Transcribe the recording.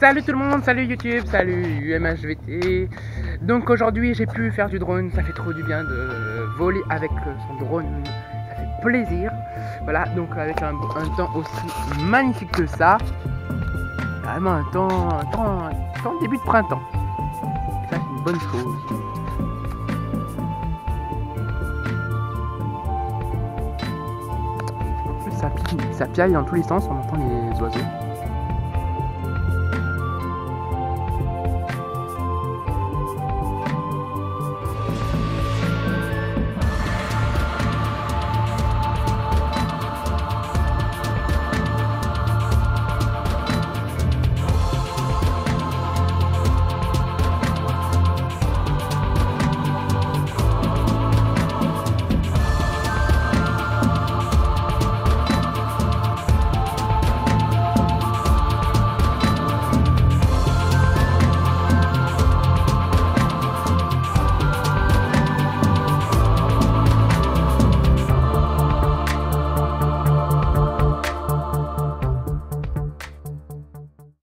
Salut tout le monde, salut YouTube, salut UMHVT. Donc aujourd'hui j'ai pu faire du drone, ça fait trop du bien de voler avec son drone, ça fait plaisir. Voilà, donc avec un, temps aussi magnifique que ça. Vraiment un temps, un temps, un temps début de printemps. Ça c'est une bonne chose. ça, ça piaille dans tous les sens, on entend les oiseaux.